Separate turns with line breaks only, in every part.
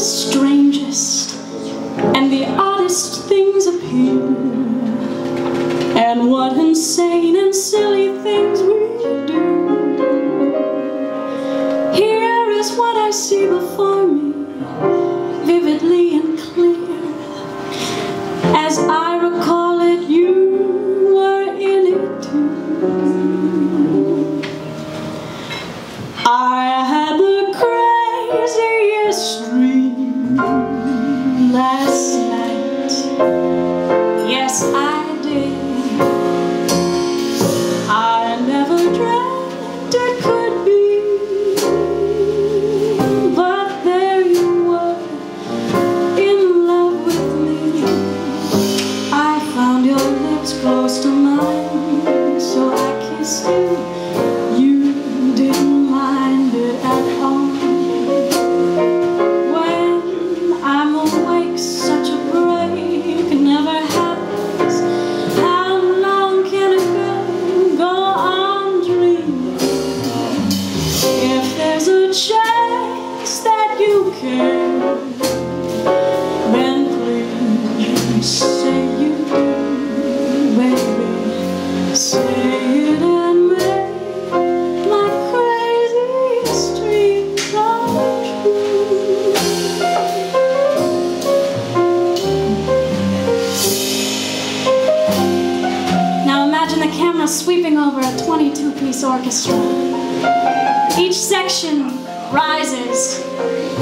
the strangest and the oddest things appear. And what insane and silly things we do. Here is what I see before me, vividly and clear. As I it's close to mine, so I kissed you. You didn't mind it at all. When I'm awake, such a break never happens. How long can a girl go on dreaming? If there's a chance that you care. sweeping over a 22-piece orchestra. Each section rises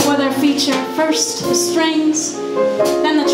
for their feature. First the strings, then the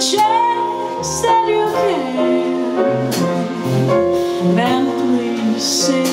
chance that you can, then please say.